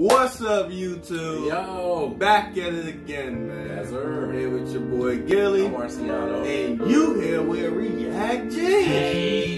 What's up, YouTube? Yo. Back at it again, man. Yes, sir. Here with your boy Gilly. I'm Marciano. And you here with React G. Hey.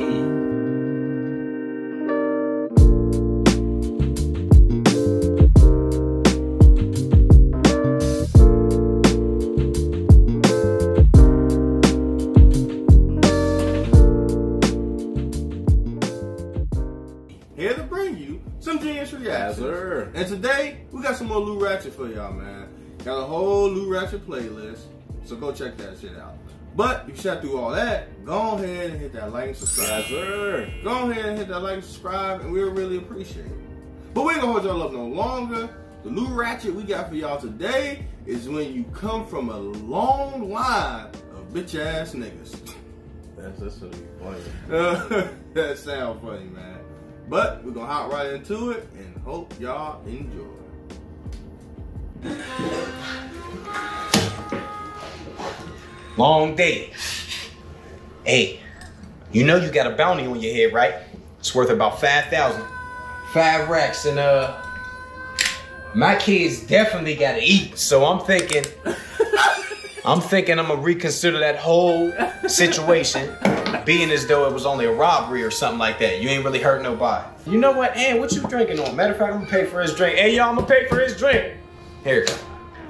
Here to bring you some genius Yes, reactions. sir. And today, we got some more Lou Ratchett for y'all, man. Got a whole Lou Ratchett playlist, so go check that shit out. But if you shot through all that, go ahead and hit that like and subscribe. Yes, sir. Go ahead and hit that like and subscribe, and we'll really appreciate it. But we ain't gonna hold y'all up no longer. The Lou Ratchett we got for y'all today is when you come from a long line of bitch ass niggas. That's, that's gonna be funny. that sound funny, man. But we're gonna hop right into it and hope y'all enjoy. Long day. Hey, you know you got a bounty on your head, right? It's worth about 5,000. Five racks and uh my kids definitely gotta eat. So I'm thinking I'm thinking I'm gonna reconsider that whole situation, being as though it was only a robbery or something like that. You ain't really hurt nobody. You know what, Ann, what you drinking on? Matter of fact, I'm gonna pay for his drink. Hey y'all, I'm gonna pay for his drink. Here.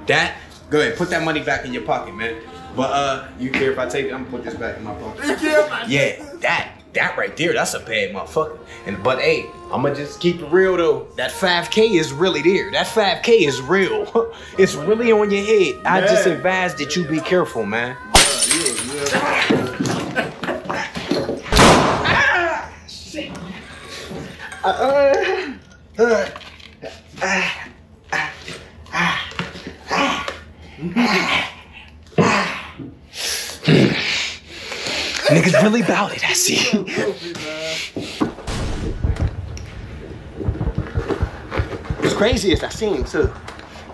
That, go ahead, put that money back in your pocket, man. But uh, you care if I take it? I'm gonna put this back in my pocket. Yeah, that that right there, that's a bad motherfucker. And but hey, I'ma just keep it real though. That 5K is really there. That 5K is real. it's really on your head. I just advise that you be careful, man. Niggas really bout it, I see. What's crazy is I see him too.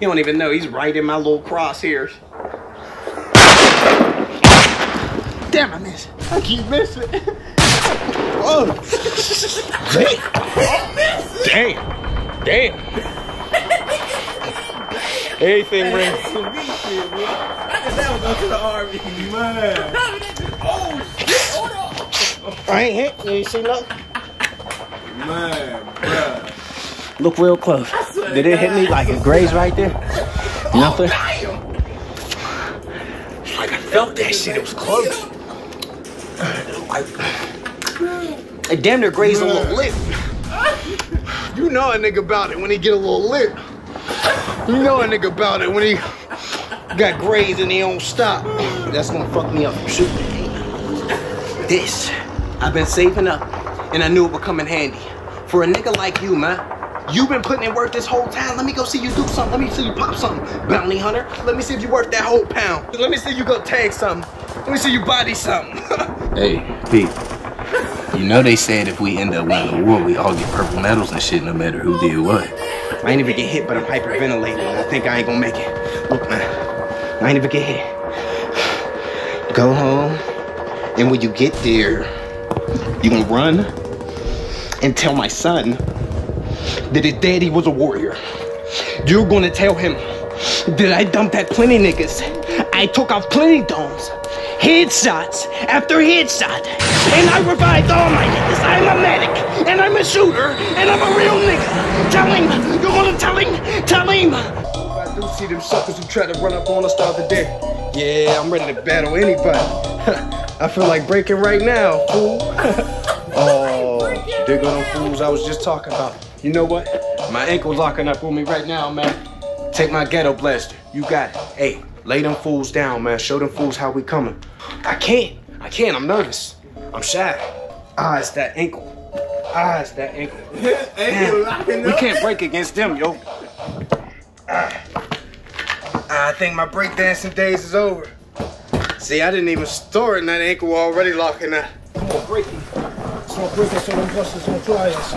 You don't even know he's right in my little crosshairs. Damn, I miss. I keep missing. Oh. Damn. Damn. Everything rings. That go to the army, man. I ain't hit. You ain't see nothing. Man, bruh. Look real close. Did it hit me like it grazed right there? Nothing. Like I felt that shit. It was close. It damn near grazed a little lip. You know a nigga about it when he get a little lit. You know a nigga about it when he got grades and he don't stop. That's gonna fuck me up from shooting. This, I've been saving up, and I knew it would come in handy. For a nigga like you, man. You've been putting in work this whole time. Let me go see you do something. Let me see you pop something. Bounty hunter, let me see if you worth that whole pound. Let me see you go tag something. Let me see you body something. Hey, Pete. You know they said if we end up winning the war, we all get purple medals and shit, no matter who did what. I ain't even get hit, but I'm hyperventilating. I think I ain't gonna make it. Look, man, I ain't even get hit. Go home, and when you get there, you gonna run and tell my son that his daddy was a warrior. You're gonna tell him that I dumped at plenty niggas. I took off plenty domes. Headshots after headshot. And I revived all my niggas. I'm a medic, and I'm a shooter, and I'm a real nigga. Tell him. You gonna tell him? Tell him. I do see them suckers who try to run up on us the other day. Yeah, I'm ready to battle anybody. I feel like breaking right now, fool. oh, there go them fools I was just talking about. You know what? My ankle's locking up on me right now, man. Take my ghetto blaster. You got it. Hey, lay them fools down, man. Show them fools how we coming. I can't. I can't. I'm nervous. I'm shy. Ah, it's that ankle. Ah, it's that ankle. You We can't break against them, yo. Ah. I think my breakdancing days is over. See, I didn't even start and that ankle already locking up. Come on, break it. So I'm breaking so them busters gonna fly us.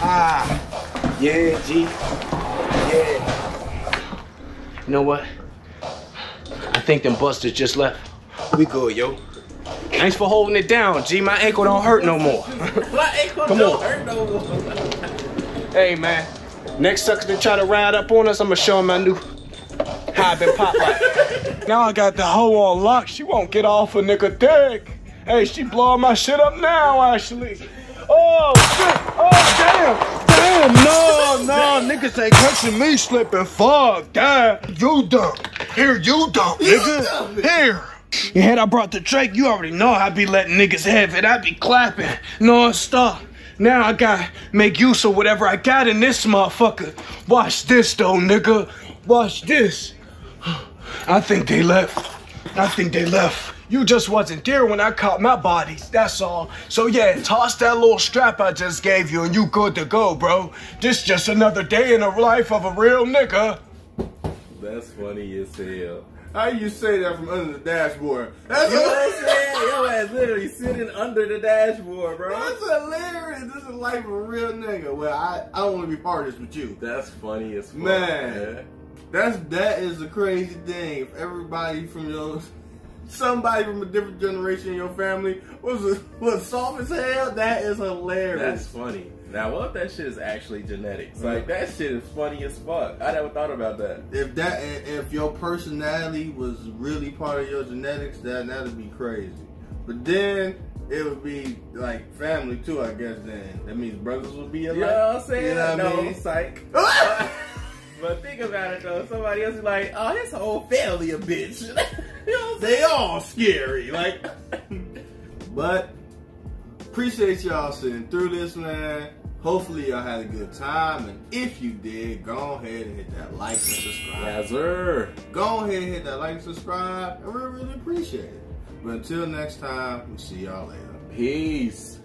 Ah. Yeah, G. Yeah. You know what? I think them busters just left. We good, yo. Thanks for holding it down, G. My ankle don't hurt no more. My ankle Come don't on. hurt no more. Hey man, Next sucker to try to ride up on us, I'ma show him my new how I been pop like. now I got the hoe on lock. She won't get off a nigga dick. Hey, she blowing my shit up now, actually. Oh shit! Oh damn! Damn! No, no, niggas ain't catching me slipping. Fuck that. You dump. Here, you dump, nigga. Here. You had I brought the Drake, you already know I'd be letting niggas have it. I'd be clapping non-stop. Now I got make use of whatever I got in this motherfucker. Watch this though, nigga. Watch this. I think they left. I think they left. You just wasn't there when I caught my bodies, that's all. So yeah, toss that little strap I just gave you and you good to go, bro. This just another day in the life of a real nigga. That's funny as hell. How you say that from under the dashboard? That's, You know what I'm saying? Yo ass literally sitting under the dashboard, bro. that's hilarious. This is life of a real nigga. Well, I, I don't want to be part of this with you. That's funny as fuck. Man. That's that is a crazy thing. If everybody from your somebody from a different generation in your family was was soft as hell, that is hilarious. That's funny. Now, what if that shit is actually genetics? Like, that shit is funny as fuck. I never thought about that. if that if your personality was really part of your genetics, that that'd be crazy. But then it would be like family too, I guess. Then that means brothers would be You alike. know what I'm saying? You know what no, I mean? psych. but think about it though. Somebody else is like, oh, this whole family a bitch. they all scary. Like, but appreciate y'all sitting through this, man. Hopefully y'all had a good time, and if you did, go ahead and hit that like and subscribe. Yes, sir. Go ahead and hit that like and subscribe. I really, really appreciate it. But until next time, we'll see y'all later. Peace.